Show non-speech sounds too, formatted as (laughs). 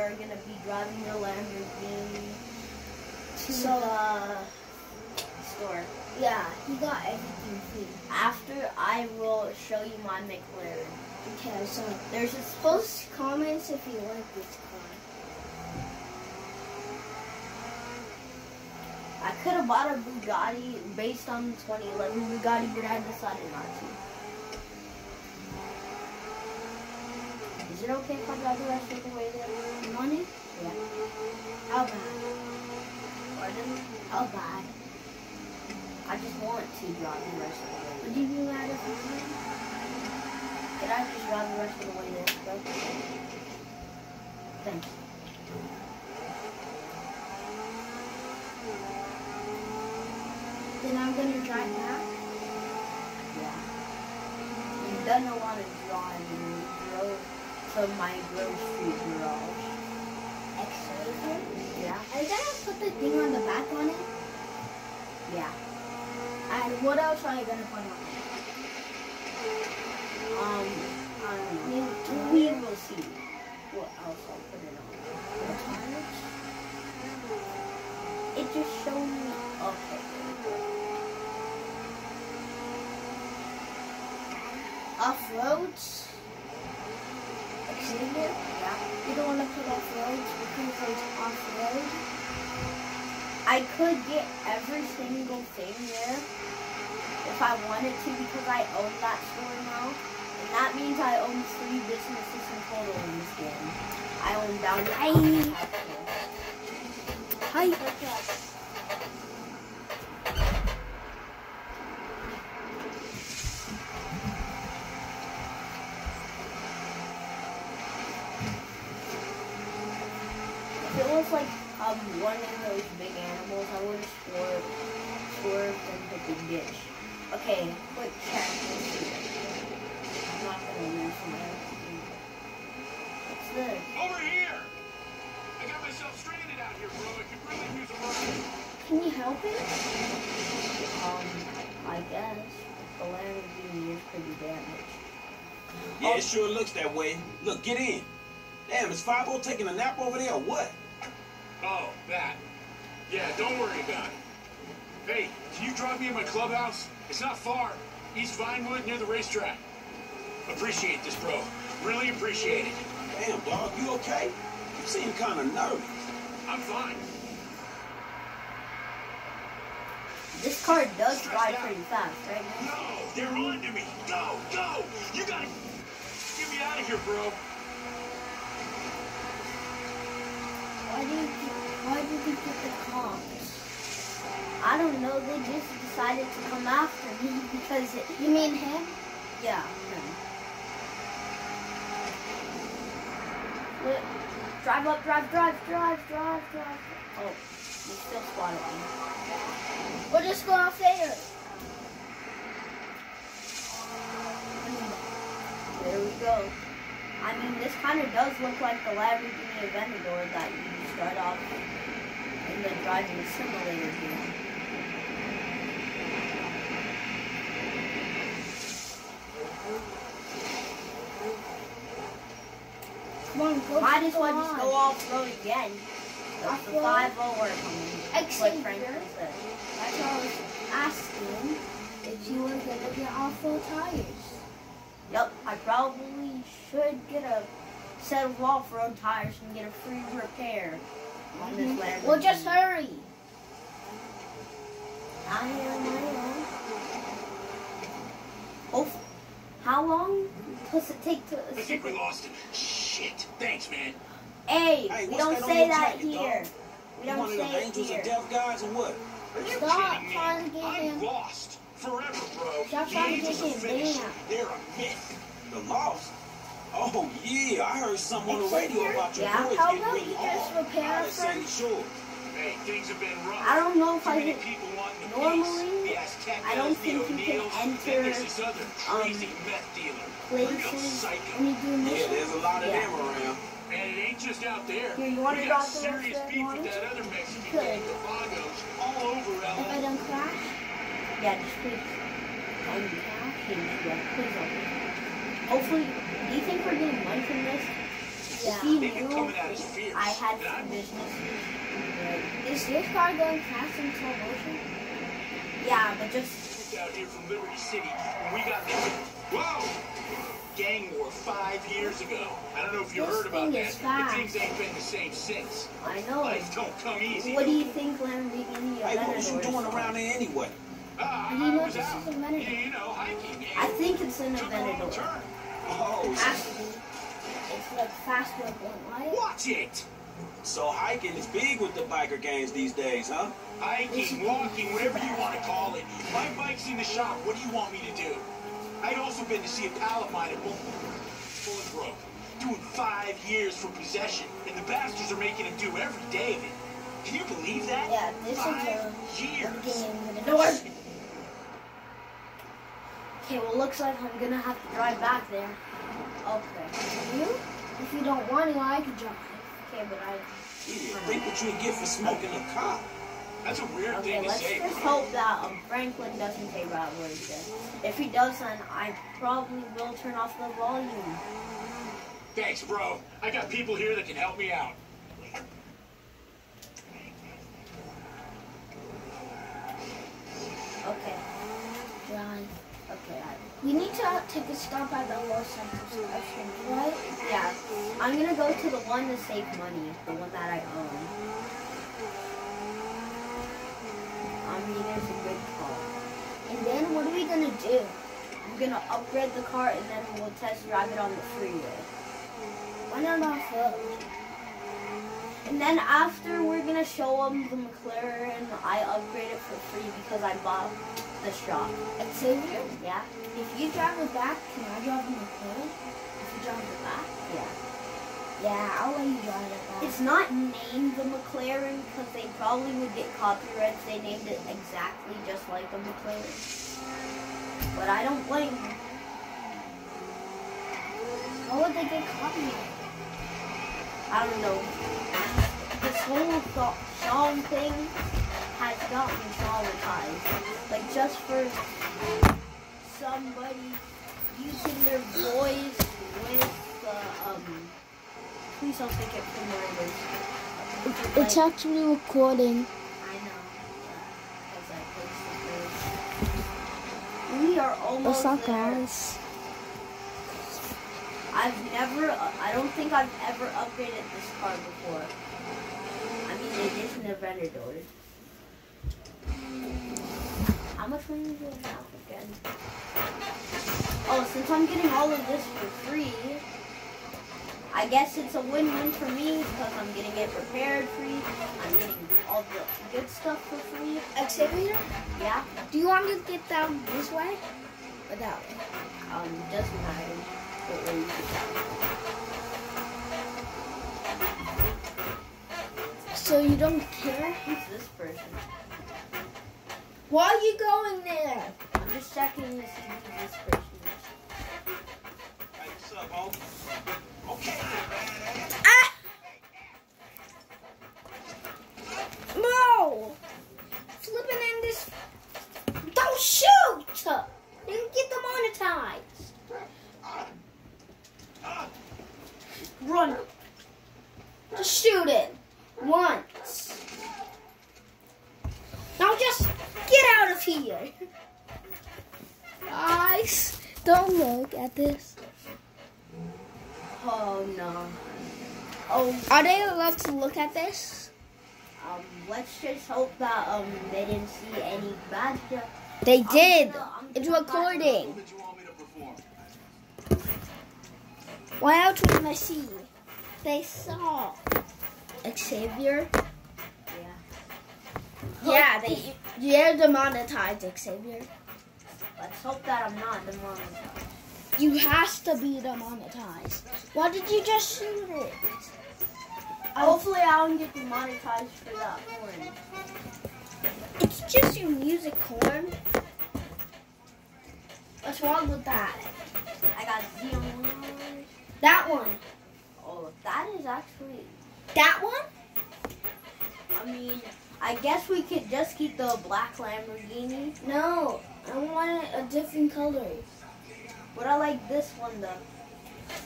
are gonna be driving your Lamborghini to So- the store. Yeah, he got everything free. After I will show you my McLaren. Okay, so There's this post comments if you like this car. I could have bought a Bugatti based on the 2011 Bugatti, but I decided not to. Is it okay if I drive the rest of the way there? Money? Yeah. Oh, How bad? Pardon? Oh, How bad? I just want to drive the rest of the way Would there. you be mad if you did? Can I just drive the rest of the way there? bro? Thanks. Then I'm gonna drive back. Yeah. You've done a lot of driving. You drove to my grocery garage. Yeah? Are you gonna put the thing on the back on it? Yeah. And what else are you gonna put on it? Um, I don't know. We will see what else I'll put it on. It just showed me. Okay. Off-roads? Exterior? Yeah. You don't wanna put off-roads because there's off-road? I could get every single thing there if I wanted to because I own that store now. And that means I own three businesses in total in this game. I own down Hi. Hi. If it was like um one of those big animals, I would have swerved, swerved and hit the ditch. Okay, quick check. I'm not gonna lose my. What's this? Over here! I got myself stranded out here, bro. I could really use a ride. Can you help it? Um, I guess the Lamborghini is pretty damaged. Yeah, it sure looks that way. Look, get in. Damn, is Five taking a nap over there or what? Oh, that. Yeah, don't worry about it. Hey, can you drive me to my clubhouse? It's not far. East Vinewood near the racetrack. Appreciate this, bro. Really appreciate it. Damn, dog, you okay? You seem kind of nervous. I'm fine. This car does drive pretty fast, right? man? No, they're on to me. Go, go! You gotta get me out of here, bro. Why did why did you get the cops? I don't know. They just decided to come after me (laughs) because it. You mean him? Yeah. him. Look, drive up, drive, drive, drive, drive, drive. Oh, you still spotted me. We'll just go off there. There we go. I mean, this kind of does look like the Lamborghini Aventador that you start off in the driving simulator. Come on. Might as well just go off road again. That's the 5 are coming. Exit What Frank here. said. That's why I was asking if you were gonna get off-road tires. Yep, I probably should get a set of off-road tires and get a free repair on this mm-hmm. Lamborghini. Well, just hurry. I am, I am. Oh, how long does it take to? I think we lost him. Shit. Thanks, man. Hey, Hey, we don't that say that jacket, here. dog? We You don't one of them say it angels here. and deaf guys or what? Are you Stop kidding me? trying to get I'm him- lost. Forever, bro. Stop the trying to angels get are him finished. They're a myth. The lost? Oh, yeah, I heard something on the radio here- about your Yeah, boys how getting about really you just hard. repair I it say sure. Hey, things have been rough. I don't know if Too I many can. people wanting a normally, piece. The Aztecas, I don't think you can O'Neills, then enter, there's this other um, crazy meth dealer. Real Places psycho. When you do Yeah, there's a lot of Yeah. them around. And it ain't just out there. Here, you wanna we go got the rest serious beef with that other Mexican could. gang, the Vagos, all over If I don't crash, Yeah, just please. And please, yeah, please don't. Hopefully, do you think we're getting money from this? Yeah. If knew coming at us fierce. I had some business, but Is this car going fast in slow motion? yeah, but just out here from Liberty City we got there. Whoa! Gang war five years ago. I don't know if you This heard about that, but things ain't been the same since. I know. Life don't come easy. What do you think Lamborghini Hey, what was you doing around there anyway? You I know this is a Aventador? You know. I think it's Took a turn. Oh, Has to be. It's like faster than one, right? Watch it! so hiking is big with the biker gangs these days, huh? Hiking, walking, whatever you want to call it. My bike's in the shop. What do you want me to do? I'd also been to see a pal of mine at Bull- Bolingbroke, doing five years for possession, and the bastards are making him do every day of it. Can you believe that? Yeah, this is five a years. of the door. Okay, well, looks like I'm gonna have to drive back there. Okay. You? If you don't want to, I can drive. Okay, but I. Yeah, think what you get for smoking a cop. That's a weird Okay, thing to let's say. just hope that um, Franklin doesn't bad words then. If he does, then I probably will turn off the volume. Thanks, bro. I got people here that can help me out. Okay. Drive. We need to uh, take a stop at the Santos station, right? yeah. I'm gonna go to the one to save money, the one that I own. I mean, it's a good car. And then what are we gonna do? I'm gonna upgrade the car and then we'll test drive it on the freeway. Why not road? And then after we're gonna show them the McLaren, I upgrade it for free because I bought the shop. Xavier, Yeah? if you drive it back, can I drive the car? If you drive it back? Yeah. Yeah, I'll let you drive it back. It's not named the McLaren because they probably would get copyrights. They named it exactly just like the McLaren. But I don't blame them. How would they get copyright? I don't know. This whole song thing has got me traumatized. Like just for somebody using their voice with the um. Please don't think it from murders. It's actually recording. I know. We are almost What's up, guys? I've never, I don't think I've ever upgraded this car before. I mean, it is an Aventador. How much money do I have again? Oh, since I'm getting all of this for free, I guess it's a win-win for me because I'm getting it repaired free. I'm getting all the good stuff for free. Xavier, Yeah, do you want to get down this way or that way? um, doesn't matter. What way you get So you don't care? Who's this person? Why are you going there? I'm just checking to see who this person is. Hey, what's up, Ho? Okay. Ah! No! Flipping in this. Don't shoot! You get demonetized. Run. Just shoot it. Once. Now just get out of here. Guys, don't look at this. Oh no. Oh, Are they allowed to look at this? um, let's just hope that um they didn't see any bad stuff. They I'm did. gonna- I'm It's recording. What did you want me to perform? Why else would I see? They saw. Xavier? Yeah. Yeah, they. You're demonetized, Xavier. Let's hope that I'm not demonetized. You has to be demonetized. Why did you just shoot it? Oh. Hopefully, I don't get demonetized for that horn. It's just your music horn. What's wrong with that? I got zero. That one. Oh, that is actually. That one? I mean, I guess we could just keep the black Lamborghini. No, I want a different color. But I like this one though.